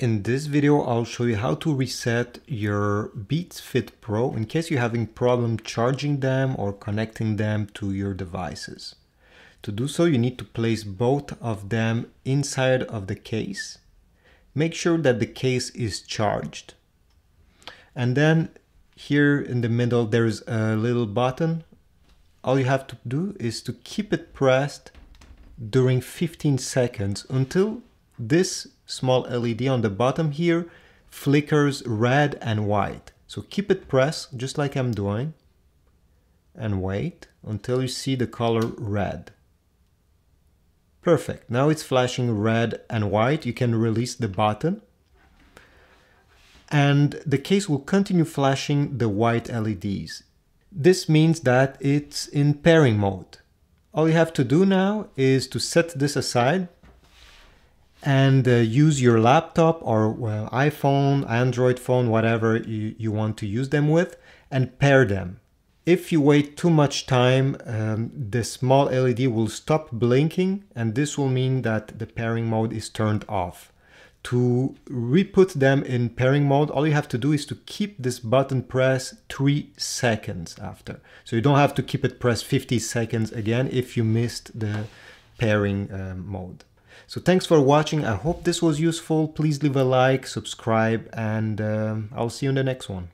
In this video, I'll show you how to reset your Beats Fit Pro in case you're having problem charging them or connecting them to your devices. To do so, you need to place both of them inside of the case. Make sure that the case is charged. And then here in the middle, there's a little button. All you have to do is to keep it pressed during 15 seconds until this small LED on the bottom here flickers red and white. So keep it pressed just like I'm doing and wait until you see the color red. Perfect. Now it's flashing red and white. You can release the button and the case will continue flashing the white LEDs. This means that it's in pairing mode. All you have to do now is to set this aside and uh, use your laptop or well, iPhone, Android phone, whatever you, you want to use them with, and pair them. If you wait too much time, um, the small LED will stop blinking and this will mean that the pairing mode is turned off. To re-put them in pairing mode, all you have to do is to keep this button pressed 3 seconds after. So you don't have to keep it pressed 50 seconds again if you missed the pairing um, mode. So thanks for watching. I hope this was useful. Please leave a like, subscribe, and um, I'll see you in the next one.